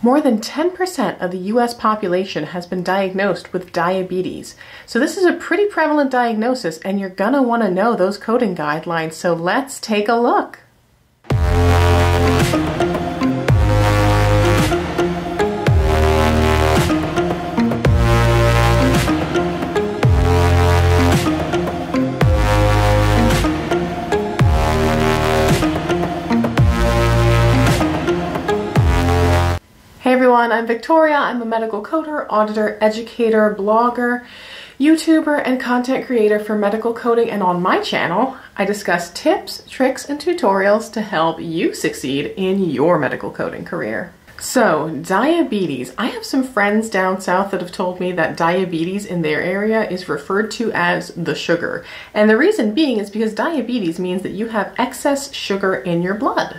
More than 10% of the US population has been diagnosed with diabetes. So, this is a pretty prevalent diagnosis, and you're gonna wanna know those coding guidelines. So, let's take a look. Victoria. I'm a medical coder, auditor, educator, blogger, YouTuber, and content creator for medical coding. And on my channel, I discuss tips, tricks, and tutorials to help you succeed in your medical coding career. So, diabetes. I have some friends down south that have told me that diabetes in their area is referred to as the sugar. And the reason being is because diabetes means that you have excess sugar in your blood.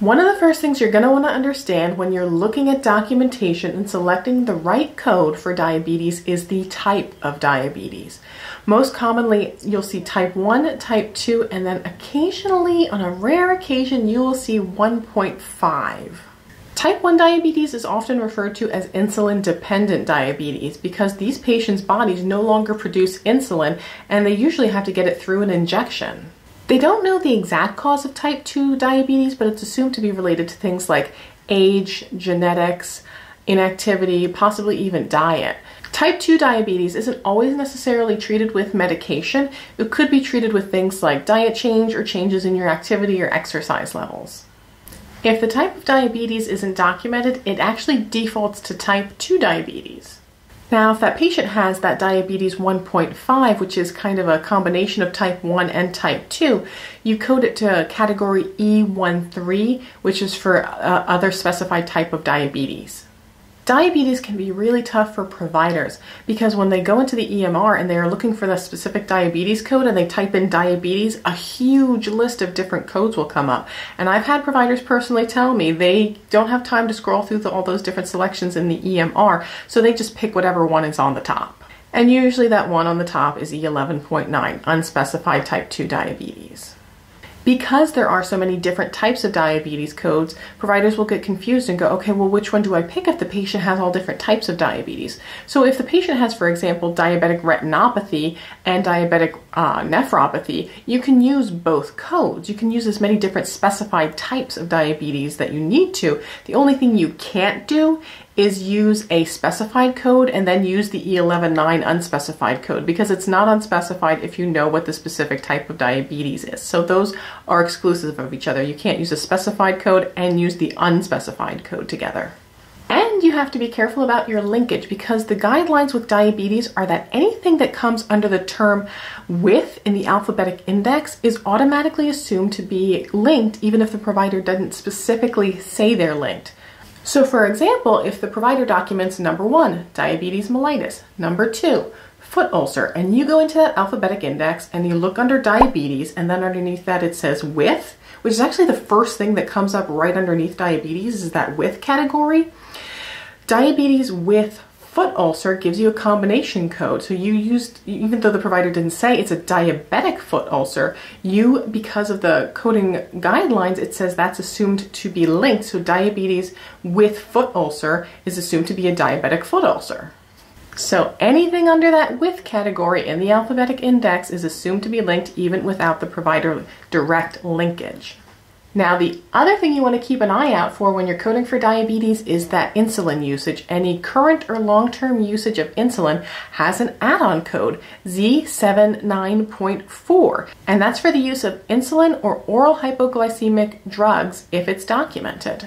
One of the first things you're going to want to understand when you're looking at documentation and selecting the right code for diabetes is the type of diabetes. Most commonly, you'll see type 1, type 2, and then occasionally, on a rare occasion, you will see 1.5. Type 1 diabetes is often referred to as insulin dependent diabetes because these patients' bodies no longer produce insulin and they usually have to get it through an injection. They don't know the exact cause of type 2 diabetes, but it's assumed to be related to things like age, genetics, inactivity, possibly even diet. Type 2 diabetes isn't always necessarily treated with medication. It could be treated with things like diet change or changes in your activity or exercise levels. If the type of diabetes isn't documented, it actually defaults to type 2 diabetes. Now, if that patient has that diabetes 1.5, which is kind of a combination of type 1 and type 2, you code it to category E13, which is for uh, other specified type of diabetes. Diabetes can be really tough for providers because when they go into the EMR and they are looking for the specific diabetes code and they type in diabetes, a huge list of different codes will come up. And I've had providers personally tell me they don't have time to scroll through all those different selections in the EMR, so they just pick whatever one is on the top. And usually that one on the top is E11.9, unspecified type 2 diabetes. Because there are so many different types of diabetes codes, providers will get confused and go, okay, well, which one do I pick if the patient has all different types of diabetes? So, if the patient has, for example, diabetic retinopathy and diabetic uh, nephropathy, you can use both codes. You can use as many different specified types of diabetes that you need to. The only thing you can't do is use a specified code and then use the E119 unspecified code because it's not unspecified if you know what the specific type of diabetes is. So those are exclusive of each other. You can't use a specified code and use the unspecified code together. And you have to be careful about your linkage because the guidelines with diabetes are that anything that comes under the term with in the alphabetic index is automatically assumed to be linked even if the provider doesn't specifically say they're linked. So for example, if the provider documents number one, diabetes mellitus, number two, foot ulcer, and you go into that alphabetic index and you look under diabetes, and then underneath that it says with, which is actually the first thing that comes up right underneath diabetes is that with category. Diabetes with foot ulcer gives you a combination code. So you used, even though the provider didn't say it's a diabetic foot ulcer, you, because of the coding guidelines, it says that's assumed to be linked. So diabetes with foot ulcer is assumed to be a diabetic foot ulcer. So anything under that with category in the alphabetic index is assumed to be linked even without the provider direct linkage. Now, the other thing you want to keep an eye out for when you're coding for diabetes is that insulin usage. Any current or long term usage of insulin has an add on code, Z79.4, and that's for the use of insulin or oral hypoglycemic drugs if it's documented.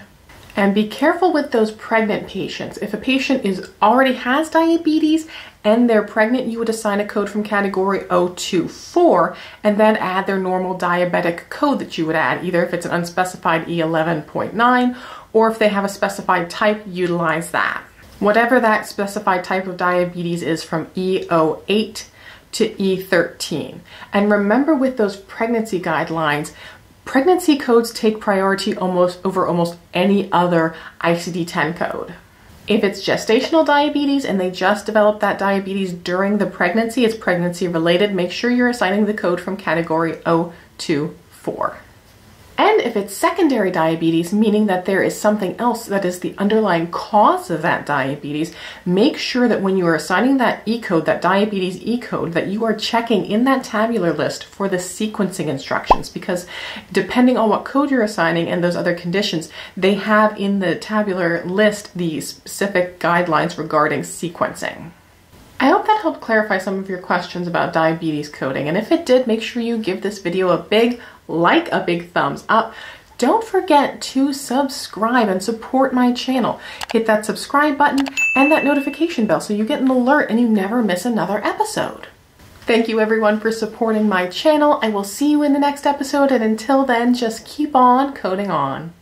And be careful with those pregnant patients. If a patient is already has diabetes and they're pregnant, you would assign a code from category O24 and then add their normal diabetic code that you would add, either if it's an unspecified E11.9 or if they have a specified type, utilize that. Whatever that specified type of diabetes is from E08 to E13. And remember with those pregnancy guidelines, pregnancy codes take priority almost over almost any other ICD-10 code. If it's gestational diabetes and they just developed that diabetes during the pregnancy, it's pregnancy related, make sure you're assigning the code from category O24. And if it's secondary diabetes, meaning that there is something else that is the underlying cause of that diabetes, make sure that when you are assigning that E code, that diabetes E code, that you are checking in that tabular list for the sequencing instructions because depending on what code you're assigning and those other conditions, they have in the tabular list the specific guidelines regarding sequencing. I hope that helped clarify some of your questions about diabetes coding, and if it did, make sure you give this video a big like, a big thumbs up. Don't forget to subscribe and support my channel. Hit that subscribe button and that notification bell so you get an alert and you never miss another episode. Thank you everyone for supporting my channel. I will see you in the next episode and until then, just keep on coding on.